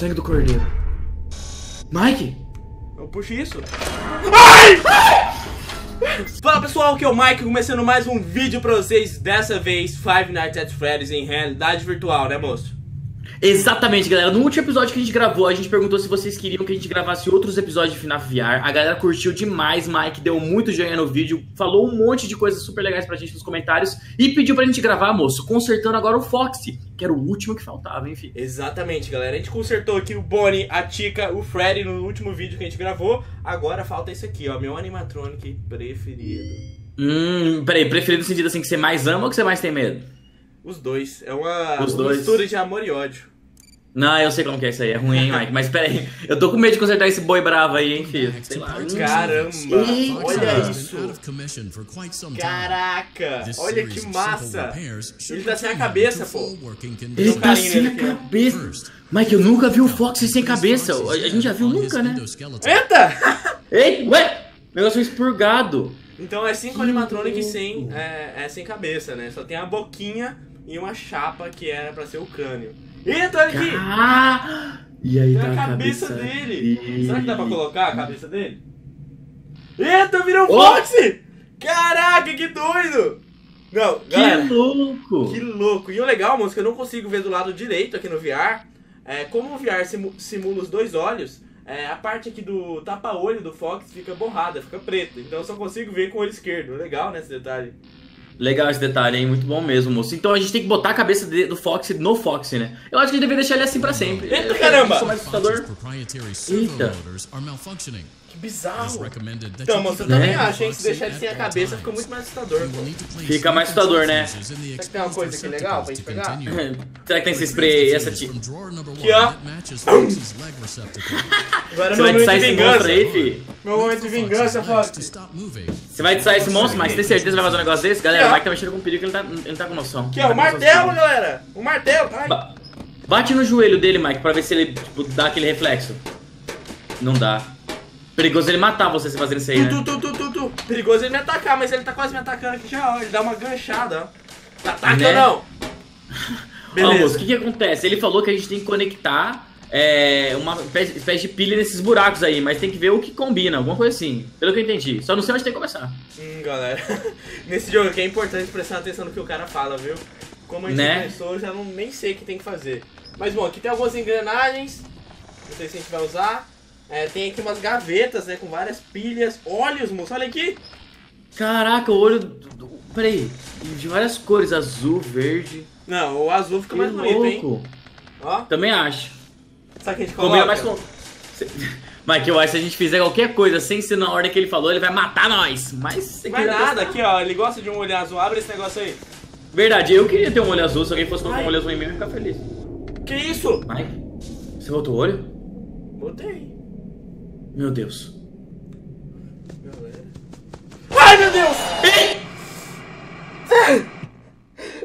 Sangue do cordeiro. Mike? Eu puxo isso. Ai! Fala pessoal, aqui é o Mike, começando mais um vídeo pra vocês, dessa vez Five Nights at Freddy's em realidade virtual, né moço? Exatamente, galera. No último episódio que a gente gravou, a gente perguntou se vocês queriam que a gente gravasse outros episódios de FNAF VR. A galera curtiu demais, Mike deu muito joinha no vídeo, falou um monte de coisas super legais pra gente nos comentários e pediu pra gente gravar, moço, consertando agora o Foxy, que era o último que faltava, enfim. Exatamente, galera. A gente consertou aqui o Bonnie, a Tika, o Freddy no último vídeo que a gente gravou. Agora falta esse aqui, ó, meu animatronic preferido. Hum, peraí, preferido no sentido assim que você mais ama ou que você mais tem medo? Os dois. É uma Os dois. mistura de amor e ódio. Não, eu sei como que é isso aí, é ruim, hein, Mike? Mas peraí, eu tô com medo de consertar esse boi bravo aí, hein, filho? Sei lá. Caramba, olha isso. Caraca, olha que massa. Ele tá sem a cabeça, pô. Ele tá sem a cabeça. Mike, eu nunca vi o Foxy sem cabeça. A gente já viu nunca, né? Eita! Ei, ué! O negócio foi expurgado. Então é cinco animatronics sem, é, é sem cabeça, né? Só tem a boquinha e uma chapa que era pra ser o crânio. Eita, olha aqui! Ah! E aí tá a a cabeça dele. E- Será que dá pra colocar a cabeça dele? Eita, virou um Oh! Caraca, que doido! Não, galera, Que louco! que louco. E o legal, moço, que eu não consigo ver do lado direito aqui no VR. É, como o VR simu- simula os dois olhos, é, a parte aqui do tapa-olho do Fox fica borrada, fica preto. Então eu só consigo ver com o olho esquerdo. Legal, né, esse detalhe? Legal esse detalhe, hein? Muito bom mesmo, moço. Então a gente tem que botar a cabeça de- do Foxy no Foxy, né? Eu acho que a gente deveria deixar ele assim pra sempre. Eita, caramba! isso é mais assustador. Eita. Que bizarro. Então, moço, eu também acho, hein? Se deixar ele sem a cabeça, fica muito mais assustador. pô. Fica mais assustador, né? Será que tem uma coisa aqui legal pra gente pegar? Será que tem esse spray, essa tipo? tia? Aqui, ó. Agora Você vai momento atiçar de esse monstro aí, fi? Meu momento de vingança, Fox. Você vai atiçar esse monstro, mas tem certeza que vai fazer um negócio desse? Galera, o. Mike tá mexendo com perigo que ele tá, ele não tá com noção. Aqui, ó, tá o noção martelo, galera. O martelo. Ai. Ba- Bate no joelho dele, Mike, pra ver se ele tipo, dá aquele reflexo. Não dá. Perigoso ele matar você se fazendo isso aí, né? tu, tu, tu, tu. Perigoso ele me atacar, mas ele tá quase me atacando aqui já, ó. Ele dá uma ganchada, ó. Tá atacando, Né? não. Vamos, o Beleza. que que acontece? Ele falou que a gente tem que conectar é, uma espécie de pilha nesses buracos aí, mas tem que ver o que combina, alguma coisa assim. Pelo que eu entendi. Só não sei onde tem que começar. Hum, galera. Nesse jogo aqui é importante prestar atenção no que o cara fala, viu? Como a gente Né? começou, eu já não, nem sei o que tem que fazer. Mas bom, aqui tem algumas engrenagens. Não sei se a gente vai usar. É, tem aqui umas gavetas, né? Com várias pilhas. Olhos, moço, olha aqui. Caraca, o olho. do- do- Peraí. De várias cores, azul, verde. Não, o azul fica Que mais bonito, hein? louco. Ó, Também acho. o que a gente Combina coloca? mais com. Mike, eu acho que se a gente fizer qualquer coisa sem ser na ordem que ele falou, ele vai matar nós. Mas Vai nada, testar? aqui ó, ele gosta de um olho azul. Abre esse negócio aí. Verdade, eu queria ter um olho azul. Se alguém fosse colocar um olho azul em mim, eu ia ficar feliz. Que isso? Mike, você botou o olho? Botei. Meu Deus. Galera. Ai, meu Deus!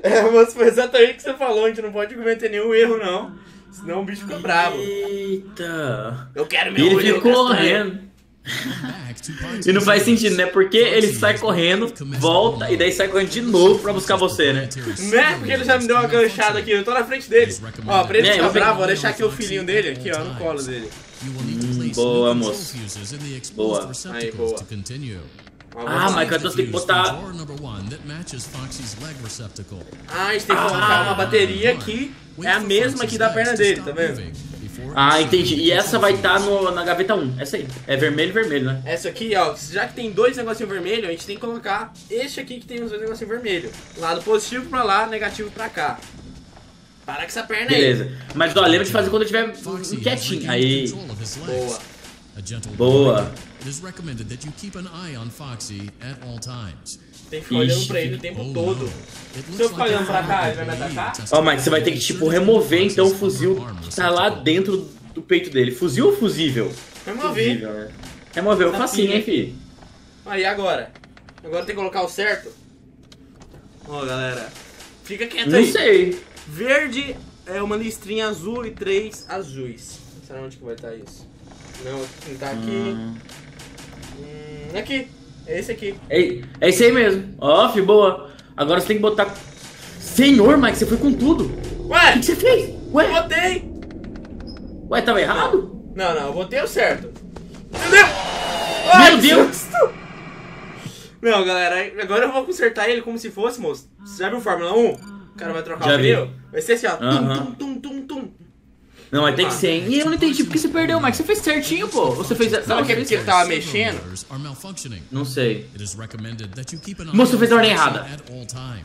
É, moço, foi exatamente o que você falou. A gente não pode cometer nenhum erro, não. Senão o bicho fica bravo. Eita. Eu quero meu ele olho ficou correndo. E não faz sentido, né? Porque ele sai correndo, volta e daí sai correndo de novo pra buscar você, né? Né? Porque ele já me deu uma ganchada aqui. Eu tô na frente dele. Ó, pra ele É, ficar vou- bravo, vou deixar aqui o filhinho dele, aqui, ó, no colo dele. Hum, boa, moço. Boa. Aí, boa. Ah, Michael, então você tem que botar. Ah, a gente tem que colocar uma bateria aqui. É a mesma aqui da perna dele, tá vendo? Ah, entendi. E essa vai estar na gaveta 1. Essa aí. É vermelho e vermelho, né? Essa aqui, ó, já que tem dois negocinhos vermelhos, a gente tem que colocar este aqui que tem os dois negocinhos vermelhos. Lado positivo pra lá, negativo pra cá. Para com essa perna aí. Beleza. Mas ó, lembra de fazer quando eu estiver quietinho. Aí. Boa. Boa. It is recommended that you keep an eye on Foxy at all times. Tem que ficar olhando Ixi. pra ele o tempo Oh, todo. Se eu ficar olhando pra cá, ele vai me atacar? Ó, Mike, você vai ter que, tipo, remover então o fuzil que tá lá dentro do peito dele. Fuzil ou fusível? Removi. Fusível, né? Removeu. Essa Facinho, hein, fi? Aí, agora? Agora tem que colocar o certo? Ó, galera. Fica quieto Não aí. sei. Verde é uma listrinha azul e três azuis. Será onde que vai estar isso? Não, não tá aqui. Hum. Hum, aqui. É esse aqui. É, é isso aí mesmo. Ó, fi, boa. Agora você tem que botar. Senhor, Mike, você foi com tudo. O Ué! que que você fez? Eu Ué? botei! Ué, tava errado? Não, não, eu botei o certo. Entendeu? Meu Deus! susto! Não, galera, agora eu vou consertar ele como se fosse, moço. Você já viu Fórmula 1? O cara vai trocar Já o pneu? Vai ser assim, ó. Tum, tum, tum, tum, tum. Não, mas tem que ser, hein? E eu não entendi por que você perdeu, Mike. Você fez certinho, pô. Você fez. Sabe Não, o que, você fez- ele tava mexendo? Não sei. Moço, eye fez a ordem errada.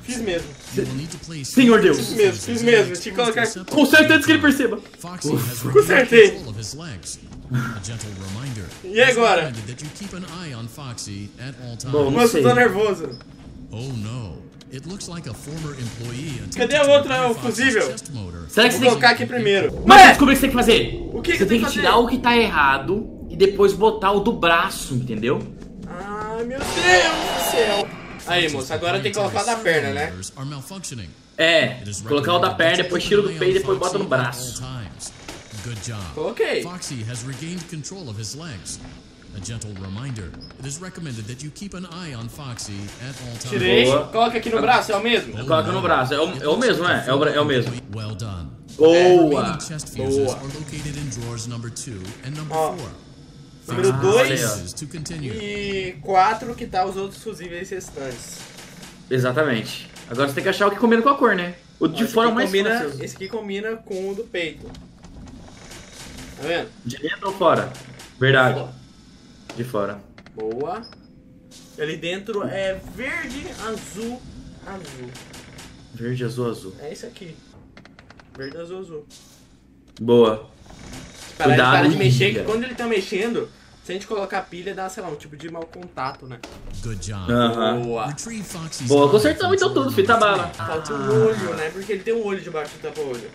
Fiz mesmo. Senhor Deus. Fiz mesmo, fiz mesmo. Tinha que colocar... Conserta antes que ele perceba. Foxy has Consertei. E agora? Bom, não Moço, sei. tô nervoso. Oh no. It looks like a former employee attempted Cadê a outra, o Foxy's fusível? Será que Vou você tem colocar que. aqui primeiro. Mas Ué! descobri o que você tem que fazer. O que que você eu tem que que tirar o que tá errado e depois botar o do braço, entendeu? Ai, meu Deus do céu. Aí, moço, agora tem que colocar da perna, né? É, colocar o da perna, depois tira o do peito e depois bota no braço. Coloquei. Foxy has regained control of his legs. A gentle reminder. It is recommended that you keep an eye on Foxy at all times. Tirei. Boa. Coloca aqui no braço, é o mesmo? Coloca no braço. É o, é o mesmo, né? É o, é o mesmo. Well done. Boa! Boa. are located in drawers number two and number Ó. four. Número Ah, olha aí, 2 ó. Fuses to continue. e 4 que tá os outros fusíveis restantes. Exatamente. Agora você tem que achar o que combina com a cor, né? O de fora é o mais combina, fácil. Esse aqui combina com o do peito. Tá vendo? De dentro ou fora? Verdade. De fora. Boa. Ali dentro é verde, azul, azul. Verde, azul, azul. É isso aqui. Verde, azul, azul. Boa. Para, Cuidado, para de mexer, que quando ele tá mexendo, se a gente colocar pilha, dá, sei lá, um tipo de mau contato, né? Good job. Boa. Boa, consertamos então tudo, fita bala. Falta um olho, né? Porque ele tem um olho debaixo do tapa-olho.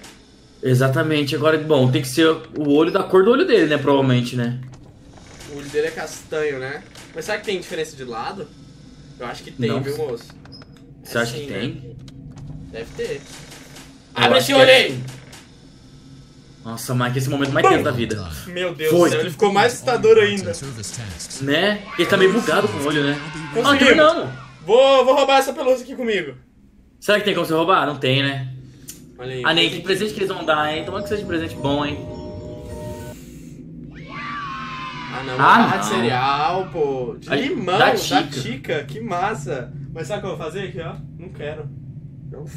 Exatamente. Agora, bom, tem que ser o olho da cor do olho dele, né? Provavelmente, né? O olho dele é castanho, né? Mas será que tem diferença de lado? Eu acho que tem, Não. viu, moço? Você acha Assim, que né? tem? Deve ter. Eu Abre esse olho é aí! assim. Nossa, Mike, esse momento mais tenso da vida. Meu Deus Foi. do céu, ele ficou mais assustador ainda. Né? Ele tá meio bugado com o olho, né? Ah, Conseguimos. terminamos. Vou, vou roubar essa pelúcia aqui comigo. Será que tem como você roubar? Não tem, né? Olha aí. Ah, nem que presente que eles vão dar, hein? Tomara que seja um presente bom, hein? Ah, não, Ah, não. de cereal, pô. De limão, da da Tica. tica. Que massa. Mas sabe o que eu vou fazer aqui, ó? Não quero.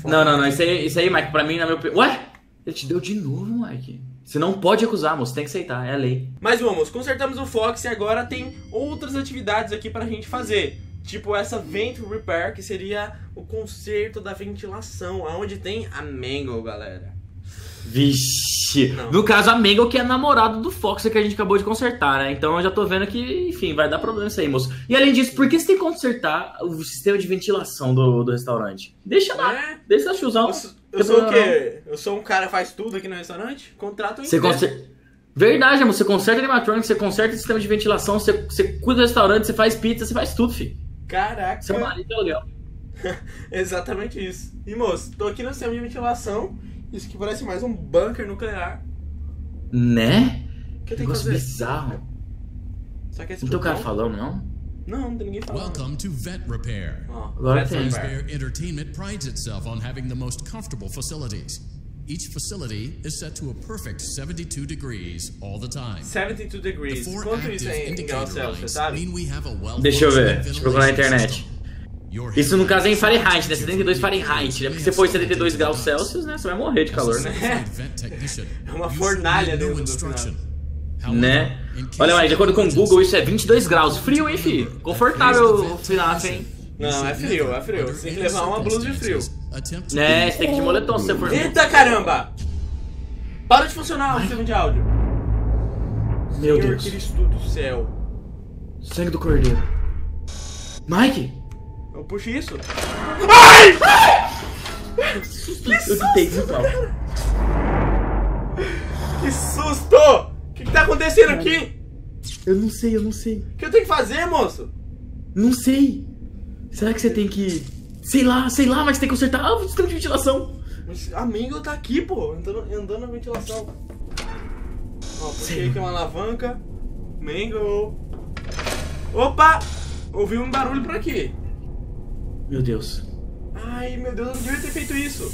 Não, não, não. Isso aí, isso aí Mike, pra mim, na meu... Ué? Ele te deu de novo, Mike. Você não pode recusar, moço. Tem que aceitar. É a lei. Mas vamos, consertamos o Fox e agora tem outras atividades aqui pra gente fazer. Tipo essa Vent Repair, que seria o conserto da ventilação, aonde tem a Mangle, galera. Vixe. Não. No caso, a Mangle que é namorado do Fox que a gente acabou de consertar, né? Então eu já tô vendo que, enfim, vai dar problema isso aí, moço. E além disso, por que você tem que consertar o sistema de ventilação do, do restaurante? Deixa lá. É? Deixa a chuzão. Eu, sou- eu sou o quê? Eu sou um cara que faz tudo aqui no restaurante? Contrato um Você conserta. Verdade, amor. Você conserta animatronics, você conserta o sistema de ventilação, você, você cuida do restaurante, você faz pizza, você faz tudo, filho. Caraca. Você é marido de aluguel. Exatamente isso. E moço, tô aqui no sistema de ventilação. Isso aqui parece mais um bunker nuclear. Né? O que eu tenho que fazer? bizarro. Será que é esse Não tem o cara falando, não? Não, não tem ninguém falando. Welcome to Vet Repair. Ó, Agora Vet tem. Repair. Entertainment prides itself on having the most comfortable facilities. Each facility is set to a perfect 72 degrees all the time. 72 The degrees. four Quanto isso é em graus Celsius, sabe? mean we have a well Deixa eu ver. Deixa eu procurar na internet. Isso no caso é em Fahrenheit, né? 72 Fahrenheit, né? Porque se for 72 graus Celsius, né? Você vai morrer de calor, né? É uma fornalha dentro do final. Né? Olha lá, de acordo com o Google, isso é 22 graus. Frio, hein, filho? Confortável o FNAF, hein? Não, é frio, é frio. Você tem que levar uma blusa de frio. Né? Você tem que ir de moletom se você for. Eita caramba! Para de funcionar o sistema de áudio. Meu Senhor Deus. Cristo do céu. Sangue do cordeiro. Mike? Eu puxo isso? Eu tentei desigual. Que susto! O que, que tá acontecendo aqui? Eu não sei, eu não sei. O que eu tenho que fazer, moço? Não sei. Será que você tem que. Sei lá, sei lá, mas você tem que consertar. Ah, o sistema de ventilação. Mas A Mango tá aqui, pô, andando, andando na ventilação. Ó, puxei aqui uma alavanca. Mango. Opa! Ouvi um barulho por aqui. Meu Deus. Ai, meu Deus, eu não devia ter feito isso.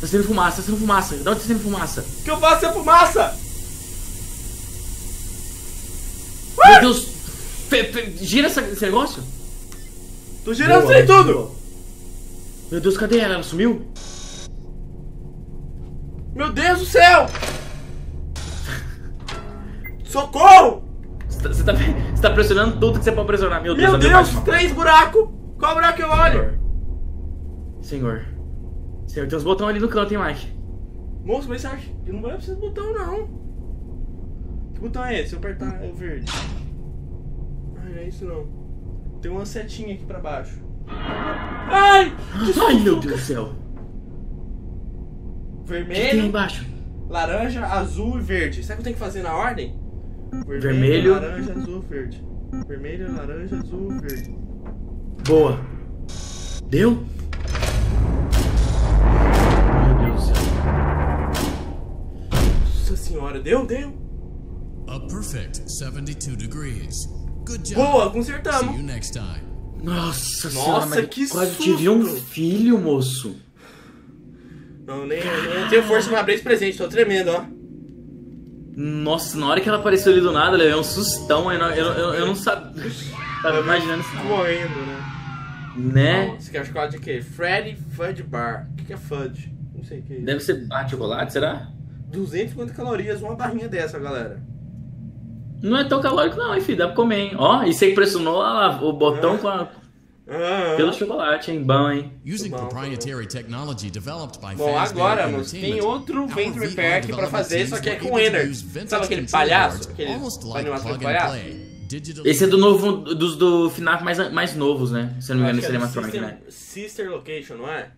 Tá sendo fumaça, tá sendo fumaça. De onde tá sendo fumaça? O que eu faço é fumaça? Meu Deus! Fe- fe- gira essa- esse negócio? Tô girando Boa, sem tudo! Meu Deus, cadê ela? Ela sumiu? Meu Deus do céu! Socorro! Você tá, você tá, você tá pressionando tudo que você pode pressionar. Meu Deus, Meu Deus, uma. três buracos! Qual buraco eu olho? Senhor. Senhor, tem uns botões ali no canto, hein, Mike? Moço, mas você acha que não vai precisar de botão, não. Que botão é esse? Se eu apertar, é o verde. Ai, não é isso não. Tem uma setinha aqui pra baixo. Ai! Ai, meu Deus do céu. O que tem Vermelho, embaixo? laranja, azul e verde. Será que eu tenho que fazer na ordem? Vermelho. laranja, azul, verde. Vermelho, laranja, azul, verde. Boa. Deu? Meu Deus do céu. Nossa senhora, deu, deu. A perfect 72 degrees. Good job. Boa, See consertamos. you next time. Nossa, Nossa, senhora, que quase susto. tive um filho, moço. Não, nem, nem eu tenho força pra abrir esse presente, tô tremendo, ó. Nossa, na hora que ela apareceu ali do nada, eu levei um sustão. Eu não, eu, eu, eu não sabia. Tava imaginando isso. não. Correndo, né? Né? Você quer chocolate de quê? Freddy Fudge Bar. O que é fudge? Não sei o que é. Deve ser bate chocolate, será? 250 calorias, uma barrinha dessa, galera. Não é tão calórico, não, hein, filho. Dá pra comer, hein? Ó, e você pressionou a- o botão com a, Pelo chocolate, hein? Bom, hein? Using Bom, proprietary technology developed by Bom, agora, moço, tem outro Repair aqui pra fazer, só que é com Ender. Sabe aquele palhaço? Aquele almost like animação de plug and palhaço? play, digital- Esse é do novo, dos do FNAF mais, mais novos, né? Se eu não me engano, esse é do animatronic, Sister, né? Sister Location, não é?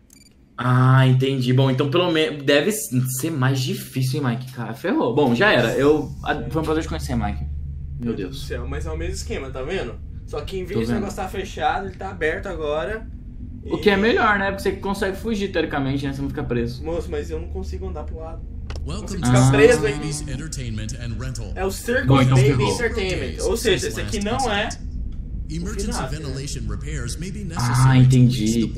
Ah, entendi. Bom, então pelo menos deve ser mais difícil, hein, Mike? Cara, ferrou. Bom, já era. Eu foi um prazer te conhecer, Mike. Meu do Deus. céu, mas é o mesmo esquema, tá vendo? Só que em vez de vendo. negócio estar fechado, ele tá aberto agora. O E- que é melhor, né? Porque você consegue fugir teoricamente, né? Você não fica preso. Moço, mas eu não consigo andar pro lado. Welcome Você to fica Ah. preso Circus aqui. Babies Entertainment and Rental. É o Circus Bom, então Baby ferrou. Entertainment. Ou seja, esse aqui não é. Emergency FNAF, ventilation repairs may be Ah, entendi.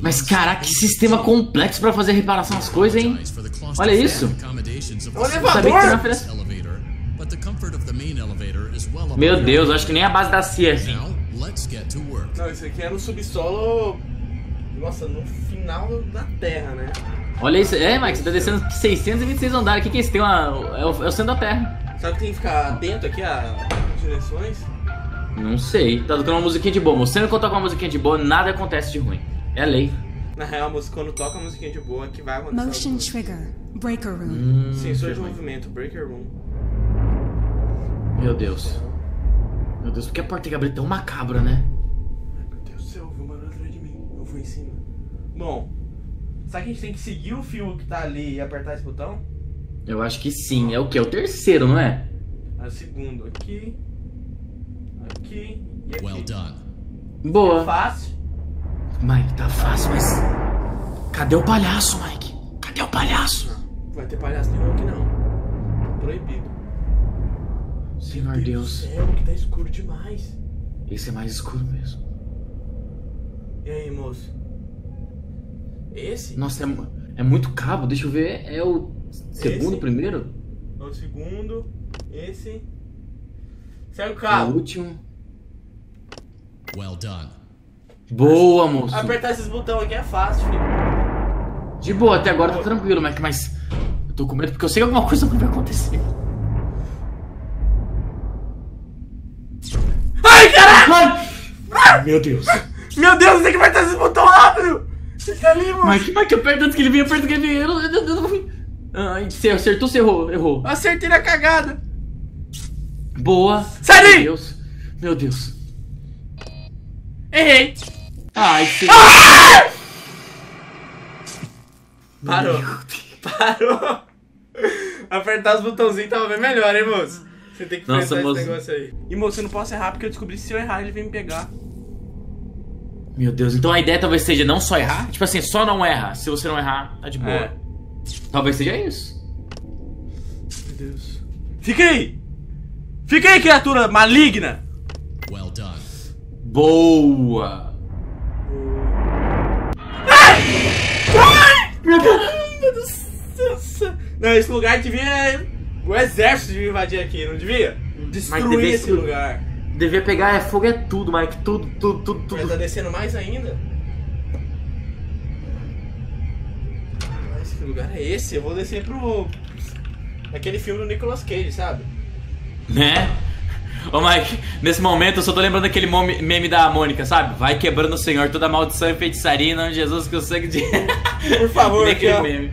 Mas caraca, que sistema complexo pra fazer reparação das coisas, hein? Olha isso. of É elevador! Meu. Deus, acho que nem a base da CIA. Now, let's get to work. Não, isso aqui é no subsolo. Nossa, no final da terra, né? Olha isso. É, Mike, você tá descendo 626 andares. O que, que é isso? Tem uma. É o, é o centro da Terra. Sabe que tem que ficar atento aqui às direções? Não sei. Tá tocando uma musiquinha de boa. Mostrando que eu toco uma musiquinha de boa, nada acontece de ruim. É a lei. Na real, quando toca a musiquinha de boa, que vai acontecer. Motion trigger. Breaker room. Hum, Sensor de ferrou. movimento, breaker room. Meu Deus. Meu Deus, por que a porta que abriu tão macabra, né? Ai, meu Deus do céu, viu barulho atrás de mim. Eu vou em cima. Bom, será que a gente tem que seguir o fio que tá ali e apertar esse botão? Eu acho que sim. É o quê? É o terceiro, não é? É o segundo. Aqui. Aqui. E aqui. Well done. Boa. Fácil. Mike, tá fácil, mas. Cadê o palhaço, Mike? Cadê o palhaço? Não vai ter palhaço nenhum aqui não. Proibido. Senhor Meu Deus. do céu, que tá escuro demais. Esse é mais escuro mesmo. E aí, moço? Esse? Nossa, é, é muito cabo. Deixa eu ver. É o segundo, Esse? primeiro? É o segundo. Esse. O É o cabo. último. Well done. Boa, moço. Apertar esses botões aqui é fácil, filho. De boa, até agora tá tranquilo, Mike, mas. Eu tô com medo porque eu sei que alguma coisa vai acontecer. Meu Deus. Meu Deus, tem que apertar esses botões rápido! Fica ali, moço. Mike, Mike, aperta antes que ele venha, aperta que ele venha. Eu não- eu não- eu Ai, você acertou, você errou, errou. Acertei na cagada. Boa. Sai daí! Meu Deus. Meu Deus. Errei. Ai, sim. Parou. Parou. Apertar os botãozinhos tava bem melhor, hein, moço? Você tem que Nossa, enfrentar moço. esse negócio aí. E, moço, eu não posso errar porque eu descobri que se eu errar ele vem me pegar. Meu Deus, então a ideia talvez seja não só errar. Tipo assim, só não erra. Se você não errar, tá de boa. É. Talvez seja isso. Meu Deus. Fica aí! Fica aí, criatura maligna! Well done. Boa. Meu Deus! Não, esse lugar devia. O exército devia invadir aqui, não devia? Destruir devia esse lugar. Devia pegar é, fogo é tudo, Mike. Tudo, tudo, tudo, Mas tudo. tá descendo mais ainda. Mas que lugar é esse? Eu vou descer pro. Aquele filme do Nicolas Cage, sabe? Né? Ô Mike, nesse momento eu só tô lembrando daquele mome- meme da Mônica, sabe? Vai quebrando o Senhor toda maldição e feitiçaria em nome de Jesus que eu sei que de. Por favor, aqui, aquele meme.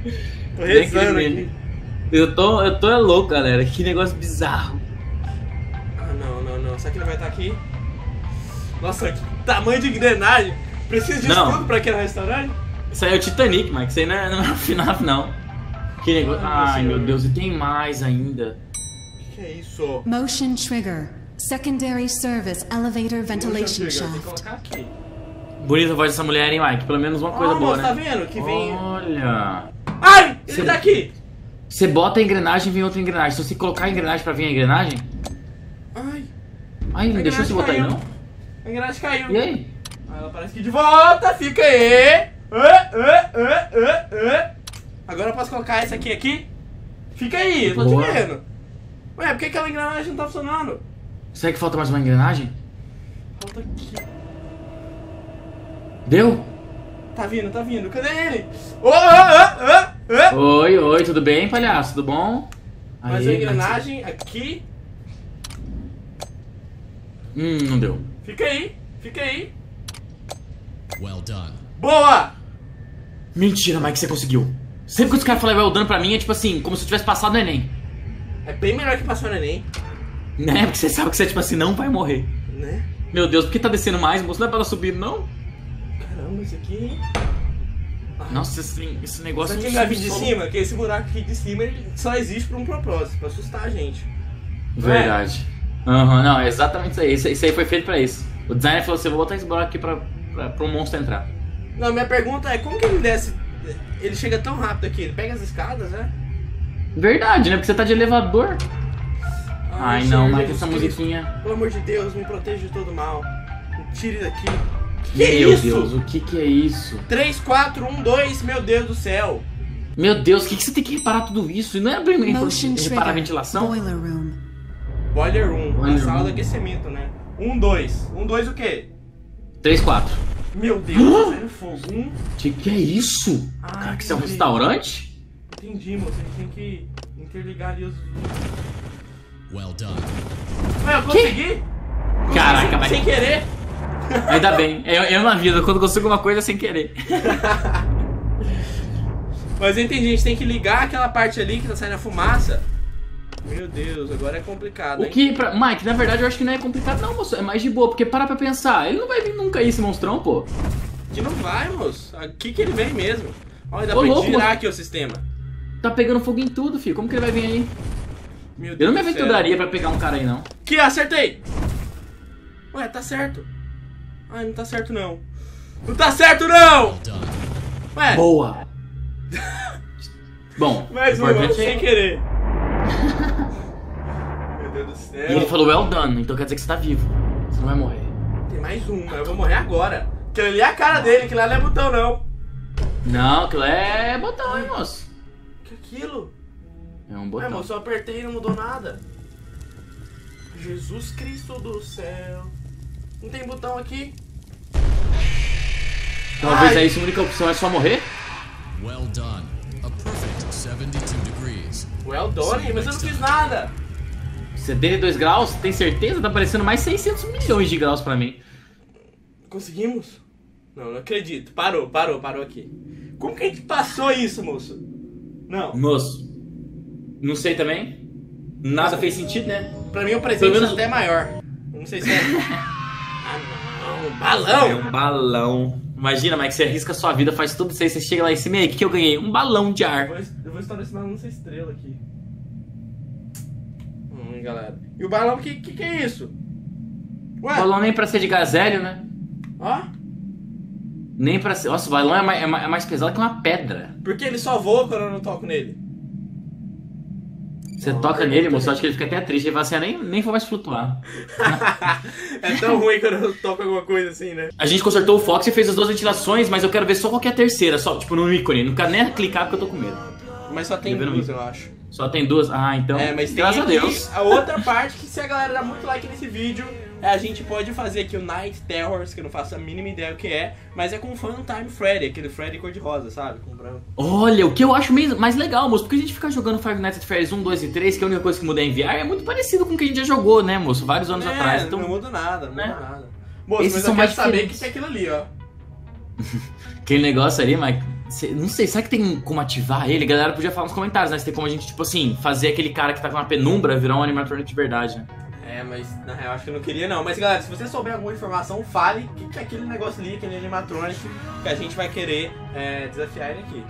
Tô rezando aquele aqui. Eu tô, eu tô é louco, galera. Que negócio bizarro. Ah, não, não, não. Será que ele vai estar aqui? Nossa, que tamanho de engrenagem. Precisa disso Não. tudo pra aquele restaurante? Isso aí é o Titanic, Mike. Isso aí não é, não é o FNAF, não. Que negócio. Ai, Ai, meu. Deus, e tem mais ainda. O que é isso? Motion trigger. Secondary service elevator ventilation Tem que shaft. colocar aqui. Bonita a voz dessa mulher, hein, Mike? Pelo menos uma coisa Ó, boa, moço, né? tá vendo? Que vem. Olha. Ai! Ele Você- tá aqui! Você bota a engrenagem e vem outra engrenagem. Se você colocar a engrenagem pra vir a engrenagem. Ai! Ai, não deixou você botar aí, caiu. não? A engrenagem caiu. E aí? Aí ela aparece aqui de volta, fica aí! Agora eu posso colocar essa aqui aqui? Fica aí, eu tô Boa. te vendo. Ué, por que aquela engrenagem não tá funcionando? Será que falta mais uma engrenagem? Falta aqui. Deu? Tá vindo, tá vindo. Cadê ele? Ô, ô, ô, ô, ô. Oi, oi, tudo bem, palhaço? Tudo bom? Mais uma engrenagem aqui. Hum, não deu. Fica aí, fica aí. Well done. Boa! Mentira, Mike, você conseguiu. Sempre que os caras falam well done pra mim, é tipo assim, como se eu tivesse passado no Enem. É bem melhor que passar no Enem, Né? Porque você sabe que você, tipo assim, não vai morrer. né? Meu Deus, por que tá descendo mais, moço? Não é pra ela subir, não? Caramba, isso aqui. Nossa, esse, esse negócio... Não vai vir sobe de solo. cima? Que esse buraco aqui de cima ele só existe por um propósito, pra assustar a gente. Verdade. Aham, não, é exatamente isso aí. Isso, isso aí foi feito pra isso. O designer falou assim, eu vou botar esse buraco aqui pra, pra, pra um monstro entrar. Não, minha pergunta é como que ele desce? Ele chega tão rápido aqui, ele pega as escadas, né? Verdade, né? Porque você tá de elevador. Ai, não, Senhor Mike, Jesus essa musiquinha... Pelo amor de Deus, me proteja de todo mal. Me tire daqui. Que Meu isso? Deus, o que que é isso? 3, 4, 1, 2, meu Deus do céu. Meu Deus, o que, que você tem que reparar tudo isso? E não é bem Motion reparar a ventilação? Boiler room. Boiler room, Boiler a sala room. do aquecimento, né? 1, 2. 1, 2 o quê? 3, 4. Meu Deus, tá saindo fogo. 1. O que, que é isso? Ah, Cara, que isso é um restaurante? Entendi, moço. A gente tem que interligar ali os. Well done. Ué, eu consegui? Caraca, sem, mas- sem querer. Ainda bem. Eu, eu na vida, quando consigo uma coisa sem querer. Mas eu entendi, a gente tem que ligar aquela parte ali que tá saindo a fumaça. Meu Deus, agora é complicado, O hein? que, pra... Mike, na verdade eu acho que não é complicado não, moço. É mais de boa, porque para pra pensar. Ele não vai vir nunca aí, esse monstrão, pô. Que não vai, moço. Aqui que ele vem mesmo. Olha, dá Ô, pra louco, girar moço. aqui o sistema. Tá pegando fogo em tudo, filho. Como que ele vai vir aí? Meu Eu não me aventuraria pra pegar um cara aí, não. Ó, acertei. Ué, tá certo. Ai, não tá certo não. Não tá certo não! Ué, Boa! Bom, mais o uma, importante sem é... querer. Meu Deus do E céu. ele falou well done, então quer dizer que você tá vivo. Você não vai morrer. Tem mais um, mas eu vou morrer agora. Aquilo ali é a cara dele, aquilo lá não é botão não. Não, aquilo é botão, hein, moço. Que aquilo? É um Ué, botão. moço, eu apertei e não mudou nada. Jesus Cristo do céu. Não tem botão aqui? Talvez Ai. aí a única opção é só morrer? Well done. A perfect 72 degrees. Well done, mas eu não fiz nada. 72 graus? Tem certeza? Tá parecendo mais 600 milhões de graus pra mim. Conseguimos? Não, não acredito. Parou, parou, parou aqui. Como que a gente passou isso, moço? Não. Moço, não sei também. Nada fez sentido, né? Pra mim o presente menos- é até maior. Não sei se é. não. É Balão! um balão. Imagina, Mike, você arrisca a sua vida, faz tudo isso aí, você chega lá em cima e aí, o que, que eu ganhei? Um balão de Eu ar. vou, eu vou estourar esse balão nessa estrela aqui. Hum, galera. E o balão, que, que que é isso? Ué? Balão nem pra ser de gazélio, né? Ó, Nem pra ser. Nossa, o balão é mais, é mais- é mais pesado que uma pedra. porque ele só voa quando eu não toco nele. Você Não, toca nele, moço, acho que ele fica até triste. Ele fala assim, ah, nem, nem vou mais flutuar. é tão ruim quando eu toco alguma coisa assim, né? A gente consertou o Fox e fez as duas ventilações, mas eu quero ver só qual que é a terceira, só, tipo, no ícone. Não quero nem clicar porque eu tô com medo. Mas só tem duas, eu acho. Só tem duas? Ah, então. é, mas tem graças a Deus. a outra parte que se a galera dá muito like nesse vídeo, a gente pode fazer aqui o Night Terrors, que eu não faço a mínima ideia o que é, mas é com Funtime Freddy, aquele Freddy cor-de-rosa, sabe? Com branco. Olha, o que eu acho mais legal, moço, porque a gente fica jogando Five Nights at Freddy's 1, 2 e 3, que a única coisa que muda é enviar, é muito parecido com o que a gente já jogou, né, moço? Vários anos É, atrás. Então, não muda nada, não muda né? nada. Moço, Esses mas são eu quero mais saber diferentes. que tem aquilo ali, ó. aquele negócio ali, mas. cê- Não sei, será que tem como ativar ele? Galera podia falar nos comentários, né? Se tem como a gente, tipo assim, fazer aquele cara que tá com uma penumbra virar um animatronic de verdade, né? É, mas na real acho que eu não queria não. Mas galera, se você souber alguma informação, fale o que, que é aquele negócio ali, aquele animatronic, que a gente vai querer é, desafiar ele aqui.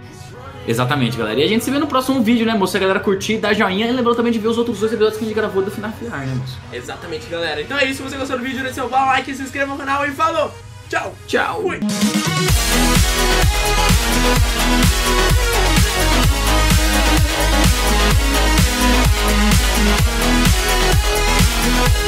Exatamente, galera. E a gente se vê no próximo vídeo, né, moço? Se a galera curtir, dá joinha e lembrou também de ver os outros dois episódios que a gente gravou do Final Fiar, né, moço? Exatamente, galera. Então é isso. Se você gostou do vídeo, deixa seu bom like, se inscreva no canal e falou! Tchau! Tchau! Fui. We'll